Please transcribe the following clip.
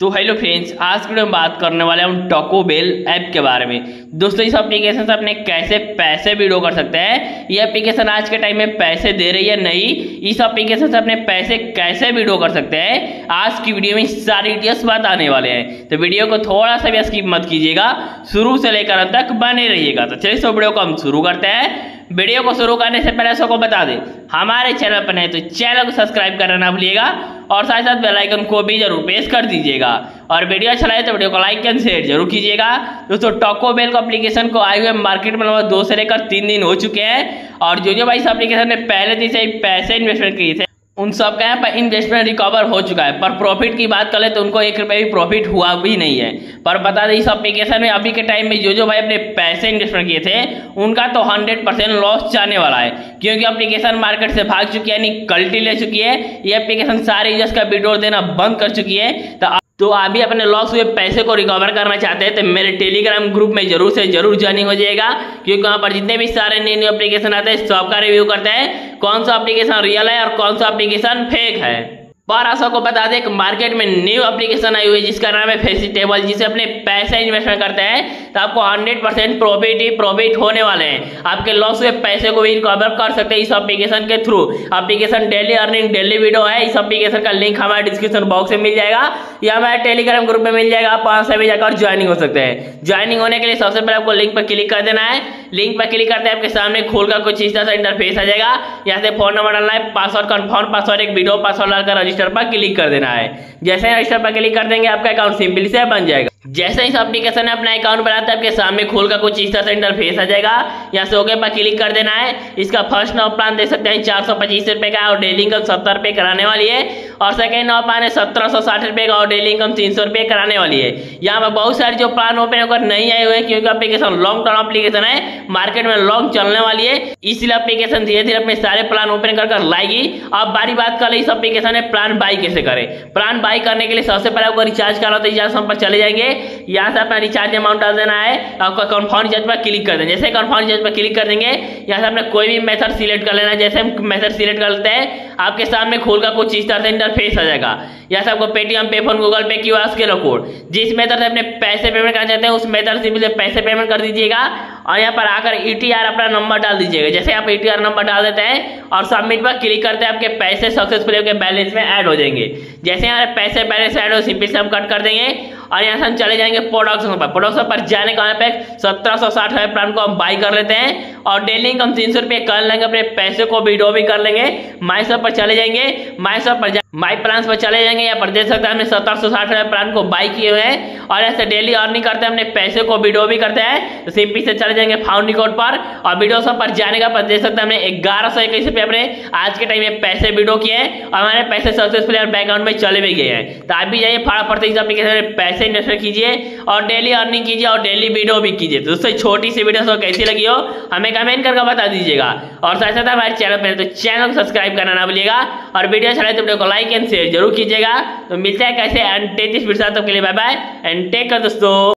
तो hello friends आज की वीडियो में बात करने वाले हम टोको बेल ऐप के बारे में। दोस्तों, इस एप्लीकेशन से अपने कैसे पैसे विड्रॉ कर सकते हैं? ये एप्लीकेशन आज के टाइम में पैसे दे रही है, नहीं। इस एप्लीकेशन से अपने पैसे कैसे विड्रॉ कर सकते हैं? आज की वीडियो में सारी डिटेल्स बताने वाले हैं। तो वीडियो को थोड़ा सा भी स्किप मत कीजिएगा। शुरू से लेकर अंत तक बने रहिएगा। तो चलिए इस वीडियो को हम शुरू करते हैं। वीडियो को शुरू करने से पहले सबको बता दें, हमारे चैनल पर नहीं तो चैनल को सब्सक्राइब करना ना भूलिएगा। और साथ साथ बेलाइकन को भी ज़रूर प्रेस कर दीजिएगा। और वीडियो अच्छा लगे तो वीडियो को लाइक एंड शेयर ज़रूर कीजिएगा। दोस्तों टॉको बेल को अप्लीकेशन को आए हुए मार्केट में लगभग दो से लेकर तीन दिन हो चुके हैं। और जो जो भाई इस अपलीकेशन ने पहले जैसे पैसे इन्वेस्टमेंट किए थे। उन सब का यहाँ पर इन्वेस्टमेंट रिकवर हो चुका है। पर प्रॉफिट की बात करें तो उनको एक रुपये भी प्रॉफिट हुआ भी नहीं है। पर बता दें, इस अप्लीकेशन में अभी के टाइम में जो जो भाई अपने पैसे इन्वेस्टमेंट किए थे, उनका तो हंड्रेड परसेंट लॉस जाने वाला है। क्योंकि अप्लीकेशन मार्केट से भाग चुकी है, यानी कल्टी ले चुकी है। ये अप्लीकेशन सारे यूज़र्स का विड्रॉ देना बंद कर चुकी है। तो तो आप भी अपने लॉस हुए पैसे को रिकवर करना चाहते हैं तो मेरे टेलीग्राम ग्रुप में ज़रूर से ज़रूर ज्वाइनिंग हो जाएगा। क्योंकि वहाँ पर जितने भी सारे नए न्यू एप्लीकेशन आते हैं सबका रिव्यू करते हैं। कौन सा एप्लीकेशन रियल है और कौन सा एप्लीकेशन फेक है? पर आप सबको बता दें कि मार्केट में न्यू एप्लीकेशन आई हुई है, जिसका नाम है फेसिटेबल जिसे अपने पैसे इन्वेस्टमेंट करते हैं तो आपको 100 परसेंट प्रॉफिट ही प्रॉफिट होने वाले हैं। आपके लॉस हुए पैसे को भी रिकवर कर सकते हैं इस एप्लीकेशन के through application daily earning daily video है, इस एप्लीकेशन का लिंक हमारे डिस्क्रिप्शन बॉक्स में मिल जाएगा, या हमारे टेलीग्राम ग्रुप में मिल जाएगा, आप वहाँ से भी जाकर ज्वाइनिंग हो सकते हैं। ज्वाइनिंग होने के लिए सबसे पहले आपको लिंक पर क्लिक कर देना है। लिंक पर क्लिक करते हैं, आपके सामने खोल कर कुछ इस तरह से इंटरफेस आ जाएगा। यहाँ से फ़ोन नंबर डालना है पासवर्ड कन्फर्म पासवर्ड एक वीडियो पासवर्ड डालकर रजिस्टर पर क्लिक कर देना है। जैसे रजिस्टर पर क्लिक कर देंगे, आपका अकाउंट सिंपली से बन जाएगा। जैसे इस एप्लीकेशन में अपना अकाउंट बनाता है आपके सामने खोल का कुछ इस तरह से इंटरफेस आ जाएगा। यहाँ से ओके पर क्लिक कर देना है। इसका फ़र्स्ट नौ प्लान देख सकते हैं, चार सौ पच्चीस रुपए का और डेली इनकम सत्तर रुपए कराने वाली है। और सेकेंड नौ प्लान है, सत्रह सौ साठ रुपए का और डेली इनकम तीन सौ रुपए कराने वाली है। यहाँ पर बहुत सारे जो प्लान ओपन होकर नहीं आए हुए क्योंकि एप्लीकेशन लॉन्ग टर्म एप्लीकेशन है मार्केट में लॉन्ग चलने वाली है। इसलिए एप्लीकेशन धीरे धीरे अपने सारे प्लान ओपन कर कर लाएगी। अब बारी बात कर इस एप्लीकेशन में प्लान बाई कैसे करें? प्लान बाई करने के लिए सबसे पहले आपको रिचार्ज करना तो रिचार्ज हम पर चले जाएँगे। यहाँ से अपना रिचार्ज अमाउंट डाल देना है। आपका कन्फर्म रिचार्ज पर क्लिक कर देना जैसे कन्फर्म रिचार्ज पर क्लिक कर देंगे, यहाँ से अपने कोई भी मेथड सिलेक्ट कर लेना जैसे हम मेथड सिलेक्ट कर लेते हैं, आपके सामने खोल कर कुछ इस तरह से इंटरफेस आ जाएगा। यहाँ से आपको Paytm pay phone Google Pay Q R scan code जिस मेथड से अपने पैसे पेमेंट करना चाहते हैं, उस मेथड से पैसे पेमेंट कर दीजिएगा। और यहाँ पर आकर ई टी आर अपना नंबर डाल दीजिएगा। जैसे आप ई नंबर डाल देते हैं और सबमिट पर क्लिक करते हैं, आपके पैसे सक्सेसफुल आपके बैलेंस में ऐड हो जाएँगे। जैसे यहाँ पैसे बैलेंस ऐड हो सिंपल से हम कट कर देंगे और यहाँ से हम चले जाएँगे प्रोडक्शन पर। प्रोडक्शन पर जाने का पे सत्रह सौ साठ है प्लान को हम बाई कर लेते हैं और डेली हम तीन सौ रुपये कर लेंगे, अपने पैसे को विड्रॉ भी कर लेंगे। माई सब पर चले जाएँगे। माई सब पर माई प्लान पर चले जाएँगे यहाँ पर देख सकते हैं हमने सत्रह सौ साठ रुपये प्लान को बाई किए हुए हैं। और ऐसे डेली अर्निंग करते हैं अपने पैसे को विड्रॉ भी करते हैं तो सिंपली से चले जाएँगे फाउंड रिकॉर्ड पर, और वीडियो सब पर जाने का पर देख सकते हैं हमने ग्यारह सौ इक्कीस रुपये अपने आज के टाइम में पैसे विड्रॉ किए हैं, और हमारे पैसे सक्सेसफुल बैंक अकाउंट में चले भी गए हैं। तो आप भी जाइए इस एप्लीकेशन में पैसे इन्वेस्ट कीजिए, और डेली अर्निंग कीजिए, और डेली वीडियो भी कीजिए। तो दोस्तों, छोटी सी वीडियो कैसी लगी हो, हमें कमेंट करके बता दीजिएगा। और साथ साथ हमारे चैनल पर तो चैनल को सब्सक्राइब करना ना भूलिएगा, और वीडियो अच्छा लगे तो वीडियो को लाइक एंड शेयर ज़रूर कीजिएगा। तो मिलते हैं कैसे एंड तैतीस फिर साथ के लिए बाय बाय एंड टेक कर दोस्तों।